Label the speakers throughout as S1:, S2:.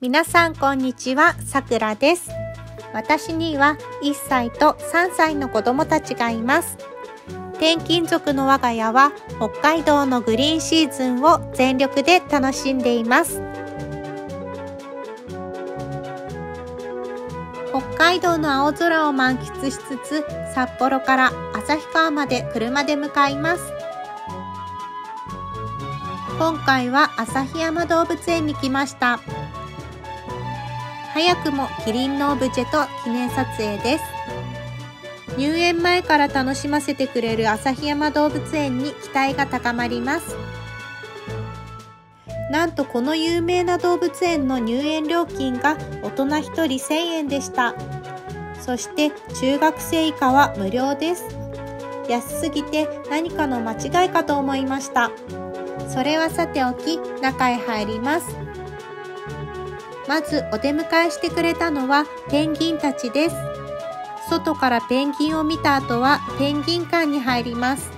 S1: 皆さんこんにちは、さくらです。私には1歳と3歳の子供たちがいます。転勤族の我が家は北海道のグリーンシーズンを全力で楽しんでいます。北海道の青空を満喫しつつ札幌から旭川まで車で向かいます今回は旭山動物園に来ました。早くもキリンのオブジェと記念撮影です。入園前から楽しませてくれる旭山動物園に期待が高まります。なんとこの有名な動物園の入園料金が大人1人1000円でした。そして中学生以下は無料です。安すぎて何かの間違いかと思いました。それはさておき中へ入りますまずお出迎えしてくれたのはペンギンたちです。外からペンギンを見た後はペンギン館に入ります。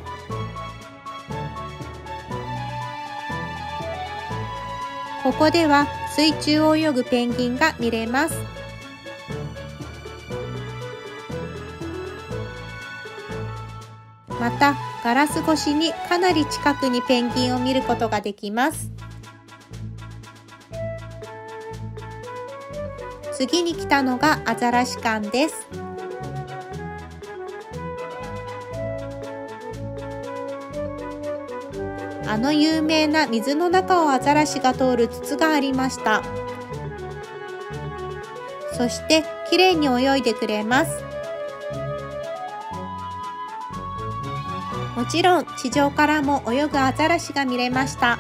S1: ここでは水中を泳ぐペンギンが見れます。またガラス越しにかなり近くにペンギンを見ることができます。次に来たのがアザラシ館です。あの有名な水の中をアザラシが通る筒がありました。そしてきれいに泳いでくれます。もちろん地上からも泳ぐアザラシが見れました。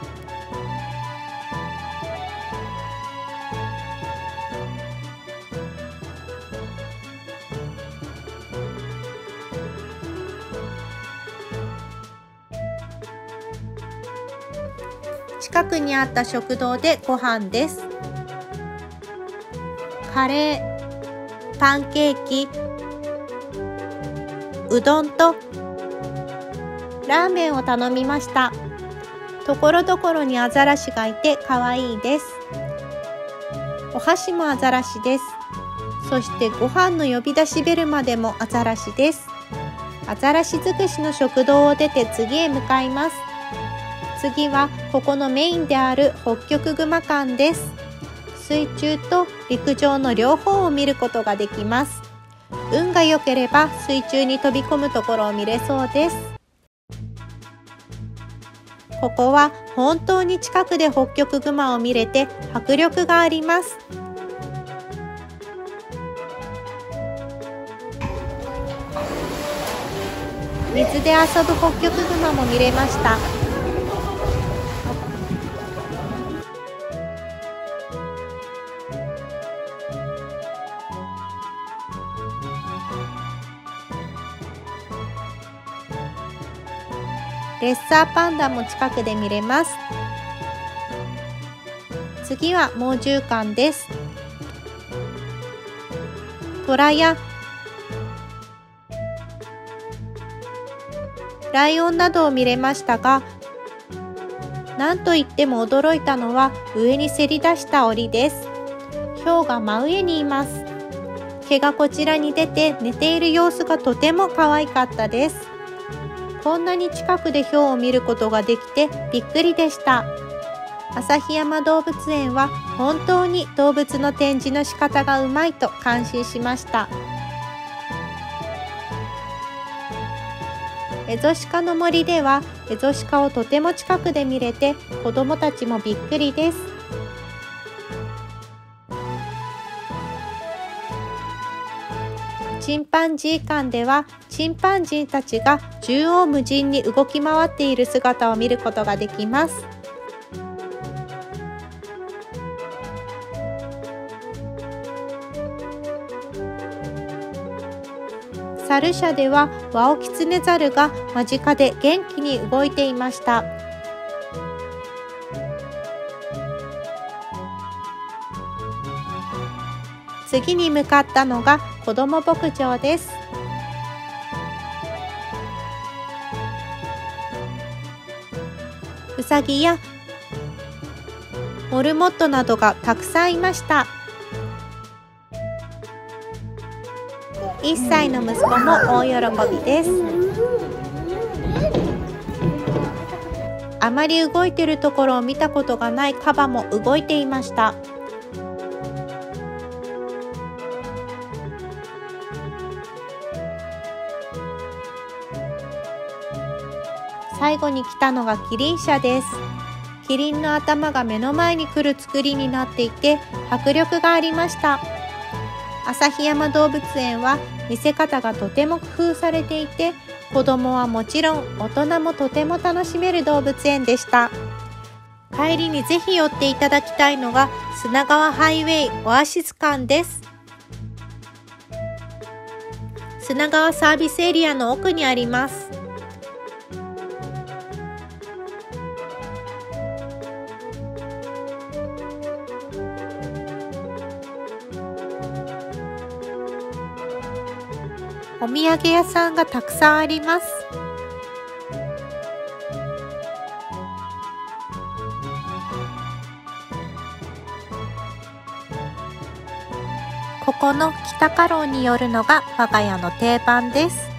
S1: 近くにあった食堂でご飯です。カレー、パンケーキ、うどんとラーメンを頼みました。ところどころにアザラシがいて可愛いです。お箸もアザラシです。そしてご飯の呼び出しベルまでもアザラシです。アザラシ尽くしの食堂を出て次へ向かいます。次はここのメインである北極熊館です。水中と陸上の両方を見ることができます。運が良ければ水中に飛び込むところを見れそうです。ここは本当に近くでホッキョクグマを見れて迫力があります。水で遊ぶホッキョクグマも見れました。レッサーパンダも近くで見れます。次は猛獣館です。虎やライオンなどを見れましたが、なんといっても驚いたのは上にせり出した檻です。氷が真上にいます。毛がこちらに出て寝ている様子がとても可愛かったです。こんなに近くでヒョウを見ることができてびっくりでした。旭山動物園は本当に動物の展示の仕方がうまいと感心しました。エゾシカの森ではエゾシカをとても近くで見れて子どもたちもびっくりです。チンパンジー館ではチンパンジーたちが縦横無尽に動き回っている姿を見ることができます。サル舎ではワオキツネザルが間近で元気に動いていました。次に向かったのが子ども牧場です。うさぎやモルモットなどがたくさんいました。1歳の息子も大喜びです。あまり動いてるところを見たことがないカバも動いていました。最後に来たのがキリン車です。キリンの頭が目の前に来る作りになっていて迫力がありました。旭山動物園は見せ方がとても工夫されていて子供はもちろん大人もとても楽しめる動物園でした。帰りにぜひ寄っていただきたいのが砂川ハイウェイオアシス館です。砂川サービスエリアの奥にあります。お土産屋さんがたくさんあります。ここの北家老によるのが我が家の定番です。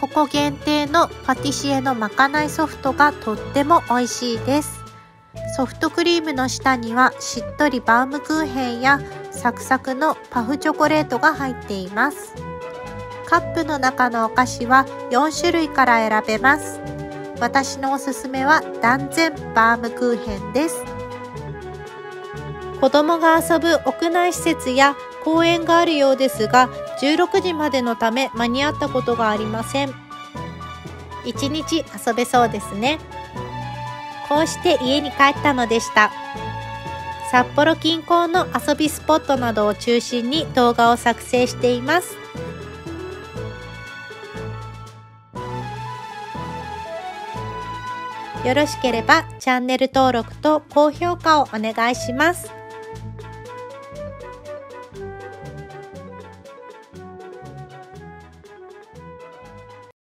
S1: ここ限定のパティシエのまかないソフトがとっても美味しいです。ソフトクリームの下にはしっとりバウムクーヘンやサクサクのパフチョコレートが入っています。カップの中のお菓子は4種類から選べます。私のおすすめは断然バームクーヘンです。子供が遊ぶ屋内施設や公園があるようですが16時までのため間に合ったことがありません。1日遊べそうですね。こうして家に帰ったのでした札幌近郊の遊びスポットなどを中心に動画を作成しています。よろしければチャンネル登録と高評価をお願いします。